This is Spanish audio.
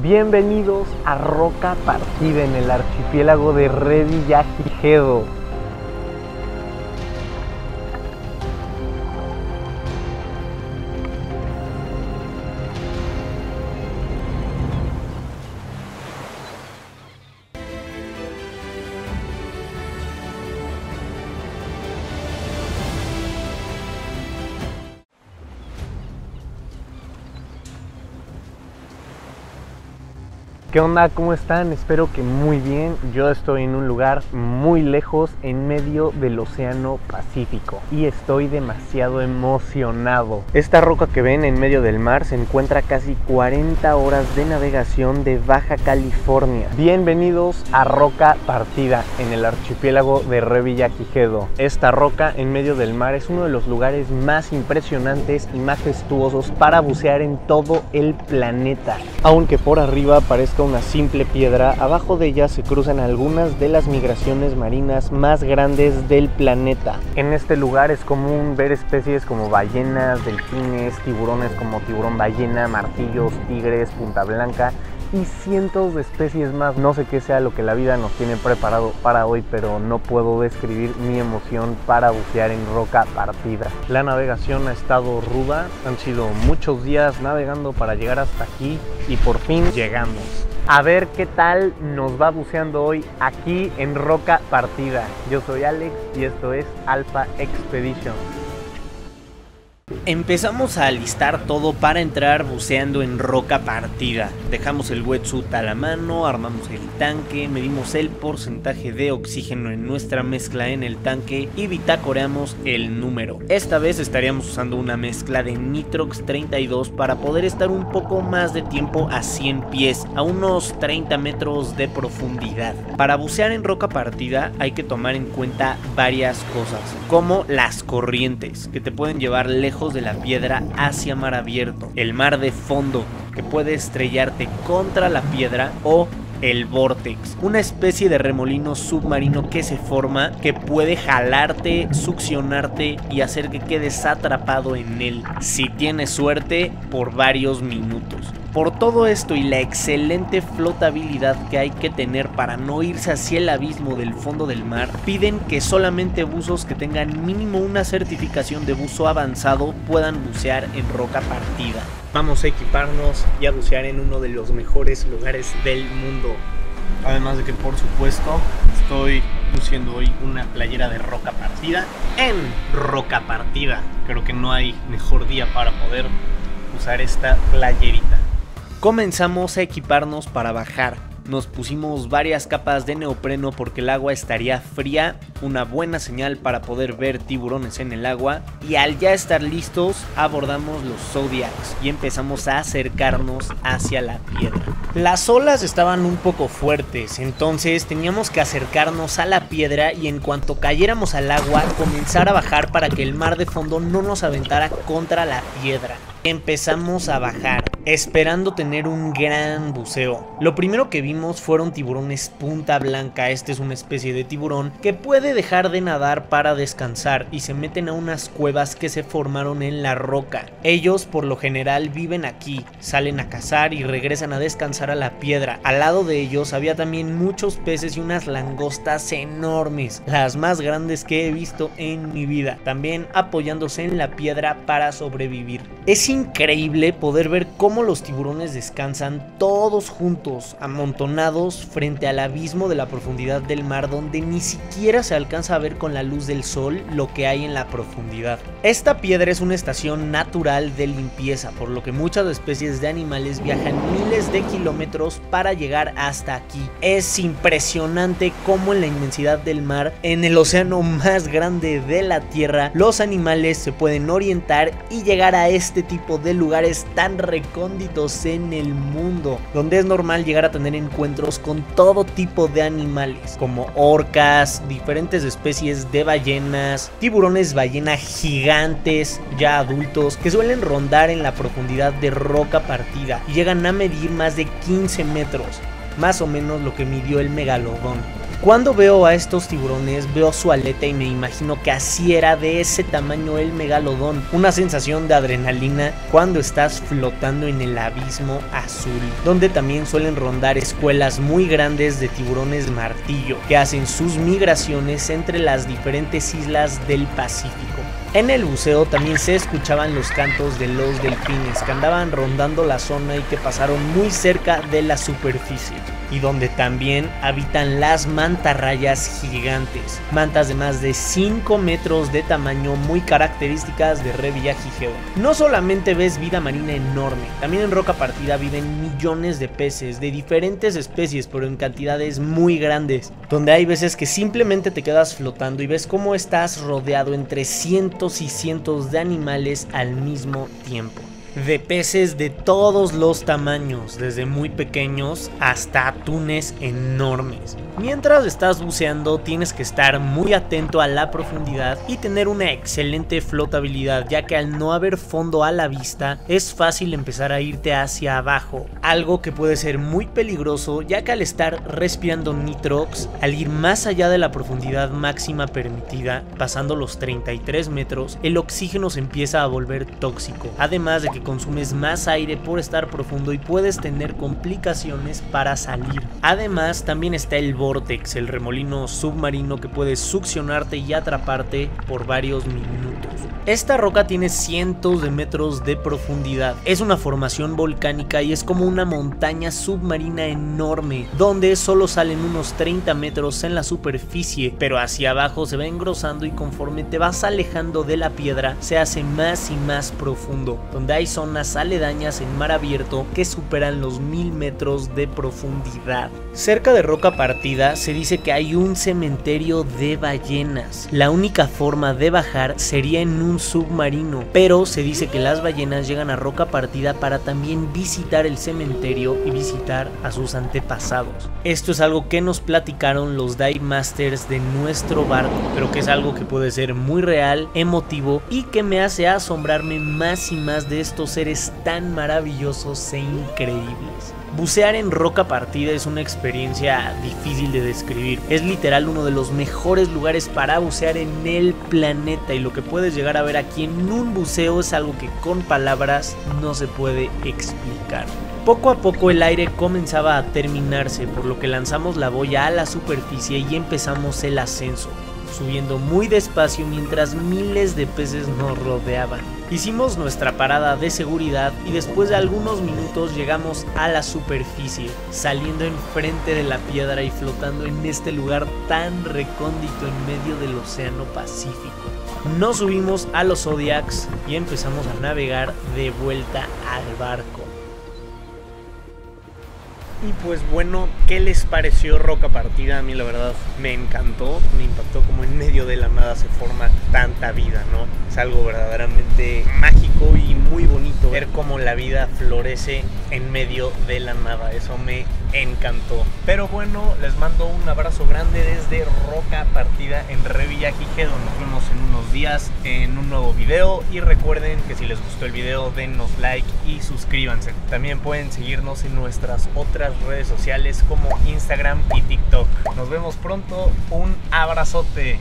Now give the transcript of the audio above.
Bienvenidos a Roca Partida en el archipiélago de Revillagigedo. ¿Qué onda? ¿Cómo están? Espero que muy bien. Yo estoy en un lugar muy lejos, en medio del Océano Pacífico. Y estoy demasiado emocionado. Esta roca que ven en medio del mar se encuentra casi 40 horas de navegación de Baja California. Bienvenidos a Roca Partida, en el archipiélago de Revillagigedo. Esta roca en medio del mar es uno de los lugares más impresionantes y majestuosos para bucear en todo el planeta. Aunque por arriba parezca una simple piedra, abajo de ella se cruzan algunas de las migraciones marinas más grandes del planeta. En este lugar es común ver especies como ballenas, delfines, tiburones como tiburón ballena, martillos, tigres, punta blanca y cientos de especies más. No sé qué sea lo que la vida nos tiene preparado para hoy, pero no puedo describir mi emoción para bucear en roca partida. La navegación ha estado ruda, han sido muchos días navegando para llegar hasta aquí y por fin llegamos. A ver qué tal nos va buceando hoy aquí en Roca Partida. Yo soy Alex y esto es Alpha Expedition. Empezamos a alistar todo para entrar buceando en roca partida. Dejamos el wetsuit a la mano, armamos el tanque, medimos el porcentaje de oxígeno en nuestra mezcla en el tanque y bitacoreamos el número. Esta vez estaríamos usando una mezcla de Nitrox 32 para poder estar un poco más de tiempo a 100 pies, a unos 30 metros de profundidad. Para bucear en roca partida hay que tomar en cuenta varias cosas, como las corrientes, que te pueden llevar lejos de la piedra hacia mar abierto, el mar de fondo, que puede estrellarte contra la piedra o el Vortex, una especie de remolino submarino que se forma que puede jalarte, succionarte y hacer que quedes atrapado en él, si tienes suerte, por varios minutos. Por todo esto y la excelente flotabilidad que hay que tener para no irse hacia el abismo del fondo del mar, piden que solamente buzos que tengan mínimo una certificación de buzo avanzado puedan bucear en roca partida. Vamos a equiparnos y a bucear en uno de los mejores lugares del mundo. Además de que por supuesto estoy luciendo hoy una playera de roca partida en roca partida. Creo que no hay mejor día para poder usar esta playerita. Comenzamos a equiparnos para bajar. Nos pusimos varias capas de neopreno porque el agua estaría fría, una buena señal para poder ver tiburones en el agua. Y al ya estar listos, abordamos los Zodiacs y empezamos a acercarnos hacia la piedra. Las olas estaban un poco fuertes, entonces teníamos que acercarnos a la piedra y en cuanto cayéramos al agua, comenzar a bajar para que el mar de fondo no nos aventara contra la piedra. Empezamos a bajar, esperando tener un gran buceo. Lo primero que vimos fueron tiburones punta blanca. Este es una especie de tiburón que puede dejar de nadar para descansar y se meten a unas cuevas que se formaron en la roca. Ellos por lo general viven aquí, salen a cazar y regresan a descansar a la piedra. Al lado de ellos había también muchos peces y unas langostas enormes, las más grandes que he visto en mi vida, también apoyándose en la piedra para sobrevivir. Es increíble poder ver cómo los tiburones descansan todos juntos, amontonados frente al abismo de la profundidad del mar donde ni siquiera se alcanza a ver con la luz del sol lo que hay en la profundidad. Esta piedra es una estación natural de limpieza, por lo que muchas especies de animales viajan miles de kilómetros para llegar hasta aquí. Es impresionante cómo en la inmensidad del mar, en el océano más grande de la Tierra, los animales se pueden orientar y llegar a este tipo de lugares tan recónditos en el mundo, donde es normal llegar a tener encuentros con todo tipo de animales, como orcas, diferentes especies de ballenas, tiburones ballena gigantes, ya adultos, que suelen rondar en la profundidad de roca partida y llegan a medir más de 15 metros, más o menos lo que midió el megalodón. Cuando veo a estos tiburones, veo su aleta y me imagino que así era de ese tamaño el megalodón. Una sensación de adrenalina cuando estás flotando en el abismo azul, donde también suelen rondar escuelas muy grandes de tiburones martillo que hacen sus migraciones entre las diferentes islas del Pacífico. En el buceo también se escuchaban los cantos de los delfines que andaban rondando la zona y que pasaron muy cerca de la superficie y donde también habitan las mantarrayas gigantes, mantas de más de 5 metros de tamaño muy características de Revillagigedo. No solamente ves vida marina enorme, también en roca partida viven millones de peces de diferentes especies pero en cantidades muy grandes, donde hay veces que simplemente te quedas flotando y ves cómo estás rodeado entre cientos y cientos de animales al mismo tiempo de peces de todos los tamaños, desde muy pequeños hasta atunes enormes. Mientras estás buceando tienes que estar muy atento a la profundidad y tener una excelente flotabilidad ya que al no haber fondo a la vista es fácil empezar a irte hacia abajo, algo que puede ser muy peligroso ya que al estar respirando nitrox, al ir más allá de la profundidad máxima permitida, pasando los 33 metros, el oxígeno se empieza a volver tóxico, además de que consumes más aire por estar profundo y puedes tener complicaciones para salir. Además, también está el vortex, el remolino submarino que puede succionarte y atraparte por varios minutos. Esta roca tiene cientos de metros de profundidad. Es una formación volcánica y es como una montaña submarina enorme, donde solo salen unos 30 metros en la superficie, pero hacia abajo se va engrosando y conforme te vas alejando de la piedra se hace más y más profundo, donde hay zonas aledañas en mar abierto que superan los mil metros de profundidad. Cerca de Roca Partida se dice que hay un cementerio de ballenas. La única forma de bajar sería en un submarino, pero se dice que las ballenas llegan a Roca Partida para también visitar el cementerio y visitar a sus antepasados. Esto es algo que nos platicaron los dive masters de nuestro barco, pero que es algo que puede ser muy real, emotivo y que me hace asombrarme más y más de estos seres tan maravillosos e increíbles. Bucear en roca partida es una experiencia difícil de describir. Es literal uno de los mejores lugares para bucear en el planeta y lo que puedes llegar a ver aquí en un buceo es algo que con palabras no se puede explicar. Poco a poco el aire comenzaba a terminarse, por lo que lanzamos la boya a la superficie y empezamos el ascenso, subiendo muy despacio mientras miles de peces nos rodeaban. Hicimos nuestra parada de seguridad y después de algunos minutos llegamos a la superficie, saliendo enfrente de la piedra y flotando en este lugar tan recóndito en medio del Océano Pacífico. Nos subimos a los Zodiacs y empezamos a navegar de vuelta al barco. Y pues bueno, ¿qué les pareció Roca Partida? A mí la verdad me encantó, me impactó como en medio de la nada se forma tanta vida, ¿no? Es algo verdaderamente mágico y muy bonito ver cómo la vida florece en medio de la nada, eso me encantó. Pero bueno, les mando un abrazo grande desde Roca Partida en Revillagigedo. Nos vemos en unos días en un nuevo video y recuerden que si les gustó el video denos like y suscríbanse. También pueden seguirnos en nuestras otras redes sociales como Instagram y TikTok. Nos vemos pronto, un abrazote.